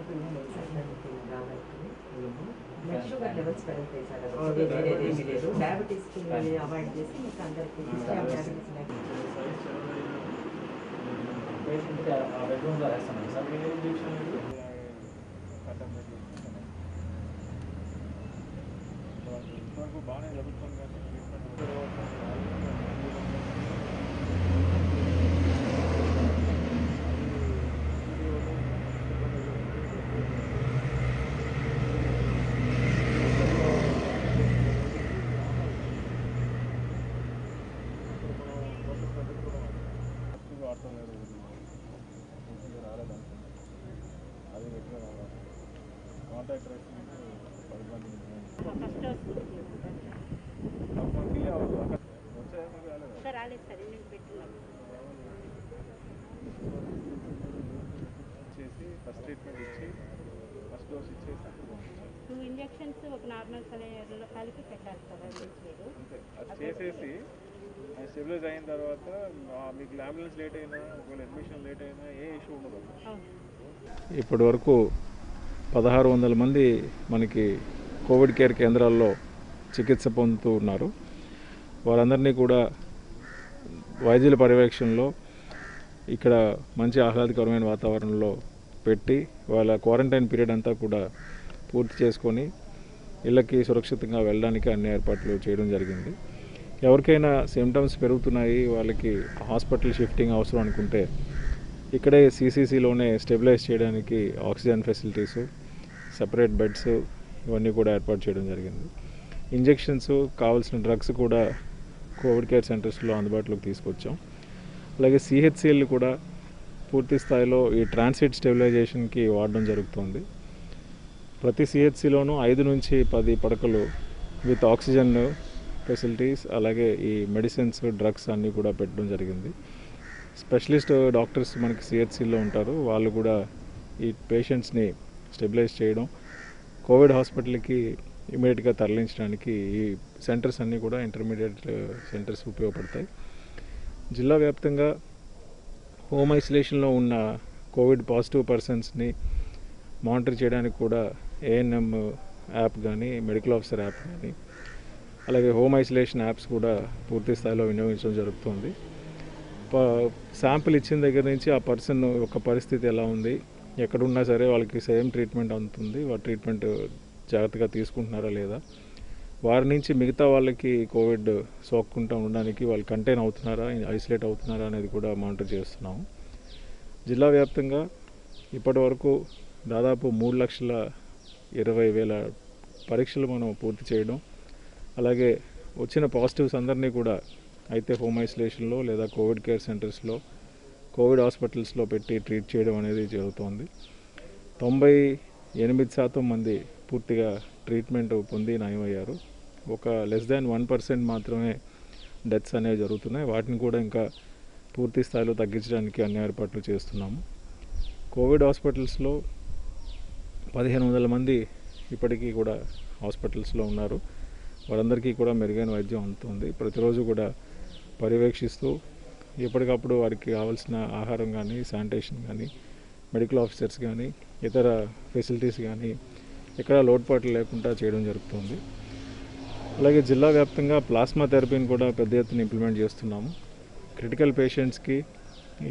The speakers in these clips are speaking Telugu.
ಪಡೋದನ್ನು ರಾಬಾಯಿತು బ్లడ్ షుగర్ లెవెల్స్ పెరుగుతాయి సార్ అది వేరే ఏమీ లేదు డయాబెటీస్కి అవాయిడ్ చేసి మీకు అందరికీ డయాబెటీస్ పేషెంట్కి బెడ్రూమ్లో వేస్తాను సార్ ఏ ఇంజెక్షన్ వరకు బాగానే జరుగుతుంది కానీ రాలేదా సార్ నేను చేసి ఫస్ట్ ట్రీట్మెంట్ ఇచ్చి ఫస్ట్ డోస్ ఇచ్చేసి అప్పుడు పంపించాలి. టూ ఇంజెక్షన్స్ ఒక నార్మల్ సలైనర్లో కలిపి పెట్టాలి సార్ అది చేసేసి స్టెబిలైజ్ అయిన తర్వాత మీకు అంబులెన్స్ లేట్ అయినా ఒకవేళ అడ్మిషన్ లేట్ అయినా ఏ ఇష్యూ ఉండదు. ఇప్పటి వరకు పదహారు వందల మంది మనకి కోవిడ్ కేర్ కేంద్రాల్లో చికిత్స పొందుతూ ఉన్నారు. వారందరినీ కూడా వైద్యుల పర్యవేక్షణలో ఇక్కడ మంచి ఆహ్లాదకరమైన వాతావరణంలో పెట్టి వాళ్ళ క్వారంటైన్ పీరియడ్ అంతా కూడా పూర్తి చేసుకొని ఇళ్ళకి సురక్షితంగా వెళ్ళడానికి అన్ని ఏర్పాట్లు చేయడం జరిగింది. ఎవరికైనా సిమ్టమ్స్ పెరుగుతున్నాయి వాళ్ళకి హాస్పిటల్ షిఫ్టింగ్ అవసరం అనుకుంటే ఇక్కడే సీసీసీలోనే స్టెబిలైజ్ చేయడానికి ఆక్సిజన్ ఫెసిలిటీస్ సపరేట్ బెడ్స్ ఇవన్నీ కూడా ఏర్పాటు చేయడం జరిగింది. ఇంజెక్షన్స్ కావాల్సిన డ్రగ్స్ కూడా కోవిడ్ కేర్ సెంటర్స్లో అందుబాటులోకి తీసుకొచ్చాం. అలాగే సిహెచ్సిఎల్ కూడా పూర్తి స్థాయిలో ఈ ట్రాన్సిట్ స్టెబిలైజేషన్కి వాడడం జరుగుతుంది. ప్రతి సిహెచ్సిలోనూ ఐదు నుంచి పది పడకలు విత్ ఆక్సిజన్ ఫెసిలిటీస్ అలాగే ఈ మెడిసిన్స్ డ్రగ్స్ అన్నీ కూడా పెట్టడం జరిగింది. స్పెషలిస్ట్ డాక్టర్స్ మనకి సిహెచ్సిలో ఉంటారు. వాళ్ళు కూడా ఈ పేషెంట్స్ని స్టెబిలైజ్ చేయడం కోవిడ్ హాస్పిటల్కి ఇమీడియట్గా తరలించడానికి ఈ సెంటర్స్ అన్నీ కూడా ఇంటర్మీడియట్ సెంటర్స్ ఉపయోగపడతాయి. జిల్లా వ్యాప్తంగా హోమ్ ఐసోలేషన్లో ఉన్న కోవిడ్ పాజిటివ్ పర్సన్స్ని మానిటర్ చేయడానికి కూడా ఏఎన్ఎం యాప్ కానీ మెడికల్ ఆఫీసర్ యాప్ కానీ అలాగే హోమ్ ఐసోలేషన్ యాప్స్ కూడా పూర్తి స్థాయిలో వినియోగించడం జరుగుతుంది. శాంపిల్ ఇచ్చిన దగ్గర నుంచి ఆ పర్సన్ యొక్క పరిస్థితి ఎలా ఉంది? ఎక్కడున్నా సరే వాళ్ళకి సేమ్ ట్రీట్మెంట్ అందుతుంది. వాళ్ళ ట్రీట్మెంట్ జాగ్రత్తగా తీసుకుంటున్నారా లేదా? వారి నుంచి మిగతా వాళ్ళకి కోవిడ్ సోకకుండా ఉండడానికి వాళ్ళు కంటైన్ అవుతున్నారా? ఐసోలేట్ అవుతున్నారా అనేది కూడా మానిటర్ చేస్తున్నాము జిల్లా వ్యాప్తంగా ఇప్పటి వరకు దాదాపు మూడు లక్షల ఇరవై వేల పరీక్షలు మనం పూర్తి చేయడం అలాగే వచ్చిన పాజిటివ్స్ అందరినీ కూడా అయితే హోమ్ ఐసోలేషన్లో లేదా కోవిడ్ కేర్ సెంటర్స్లో కోవిడ్ హాస్పిటల్స్లో పెట్టి ట్రీట్ చేయడం అనేది జరుగుతోంది. తొంభై ఎనిమిది శాతం మంది పూర్తిగా ట్రీట్మెంట్ పొంది నయమయ్యారు. ఒక లెస్ దాన్ వన్ పర్సెంట్ మాత్రమే డెత్స్ అనేవి జరుగుతున్నాయి. వాటిని కూడా ఇంకా పూర్తి స్థాయిలో తగ్గించడానికి అన్ని ఏర్పాట్లు చేస్తున్నాము. కోవిడ్ హాస్పిటల్స్లో పదిహేను వందల మంది ఇప్పటికీ కూడా హాస్పిటల్స్లో ఉన్నారు. వారందరికీ కూడా మెరుగైన వైద్యం అందుతుంది. ప్రతిరోజు కూడా పర్యవేక్షిస్తూ ఎప్పటికప్పుడు వారికి కావాల్సిన ఆహారం కానీ శానిటేషన్ కానీ మెడికల్ ఆఫీసర్స్ కానీ ఇతర ఫెసిలిటీస్ కానీ ఎక్కడ లోటుపాట్లు లేకుండా చేయడం జరుగుతుంది. అలాగే జిల్లా వ్యాప్తంగా ప్లాస్మా థెరపీని కూడా పెద్ద ఎత్తున ఇంప్లిమెంట్ చేస్తున్నాము. క్రిటికల్ పేషెంట్స్కి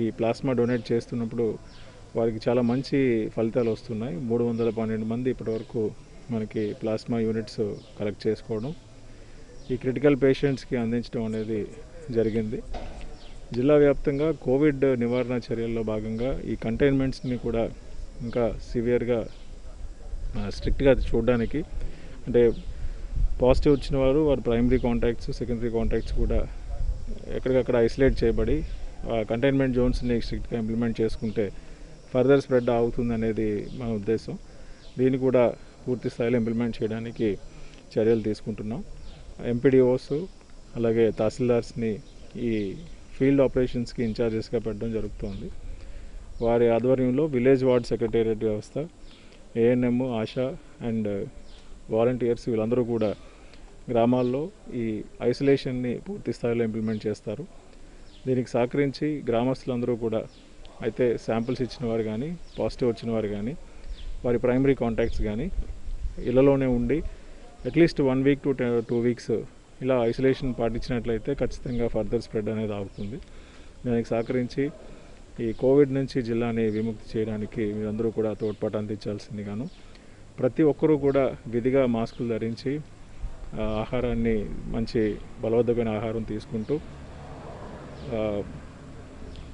ఈ ప్లాస్మా డొనేట్ చేస్తున్నప్పుడు వారికి చాలా మంచి ఫలితాలు వస్తున్నాయి. మూడు వందల పన్నెండు మంది ఇప్పటివరకు మనకి ప్లాస్మా యూనిట్స్ కలెక్ట్ చేసుకోవడం ఈ క్రిటికల్ పేషెంట్స్కి అందించడం అనేది జరిగింది. జిల్లా వ్యాప్తంగా కోవిడ్ నివారణ చర్యల్లో భాగంగా ఈ కంటైన్మెంట్స్ని కూడా ఇంకా సివియర్గా స్ట్రిక్ట్గా చూడడానికి అంటే పాజిటివ్ వచ్చిన వారు వారి ప్రైమరీ కాంటాక్ట్స్ సెకండరీ కాంటాక్ట్స్ కూడా ఎక్కడికక్కడ ఐసోలేట్ చేయబడి కంటైన్మెంట్ జోన్స్ని స్ట్రిక్ట్గా ఇంప్లిమెంట్ చేసుకుంటే ఫర్దర్ స్ప్రెడ్ అవుతుంది అనేది మా ఉద్దేశం. దీన్ని కూడా పూర్తి స్థాయిలో ఇంప్లిమెంట్ చేయడానికి చర్యలు తీసుకుంటున్నాం. ఎంపీడీఓస్ అలాగే తహసీల్దార్స్ని ఈ ఫీల్డ్ ఆపరేషన్స్కి ఇన్ఛార్జెస్గా పెట్టడం జరుగుతోంది. వారి ఆధ్వర్యంలో విలేజ్ వార్డ్ సెక్రటేరియట్ వ్యవస్థ ఏఎన్ఎం ఆశా అండ్ వాలంటీర్స్ వీళ్ళందరూ కూడా గ్రామాల్లో ఈ ఐసోలేషన్ని పూర్తి స్థాయిలో ఇంప్లిమెంట్ చేస్తారు. దీనికి సహకరించి గ్రామస్తులందరూ కూడా అయితే శాంపిల్స్ ఇచ్చిన వారు కానీ పాజిటివ్ వచ్చిన వారు కానీ వారి ప్రైమరీ కాంటాక్ట్స్ కానీ ఇళ్ళలోనే ఉండి at least one week to two weeks ఇలా ఐసోలేషన్ పాటించినట్లయితే ఖచ్చితంగా ఫర్దర్ స్ప్రెడ్ అనేది ఆగుతుంది. దానికి సహకరించి ఈ కోవిడ్ నుంచి జిల్లాని విముక్తి చేయడానికి మీరందరూ కూడా తోడ్పాటు అందించాల్సిందిగాను ప్రతి ఒక్కరూ కూడా విధిగా మాస్కులు ధరించి ఆహారాన్ని మంచి బలవద్దమైన ఆహారం తీసుకుంటూ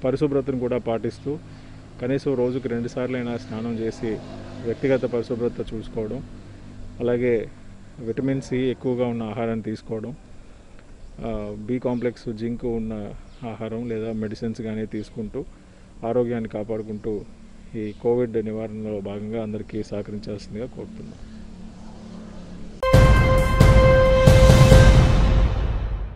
పరిశుభ్రతను కూడా పాటిస్తూ కనీసం రోజుకి రెండుసార్లు అయినా స్నానం చేసి వ్యక్తిగత పరిశుభ్రత చూసుకోవడం అలాగే విటమిన్ సి ఎక్కువగా ఉన్న ఆహారాన్ని తీసుకోవడం బి కాంప్లెక్స్ జింక్ ఉన్న ఆహారం లేదా మెడిసిన్స్ కానీ తీసుకుంటూ ఆరోగ్యాన్ని కాపాడుకుంటూ ఈ కోవిడ్ నివారణలో భాగంగా అందరికీ సహకరించాల్సిందిగా కోరుతున్నాను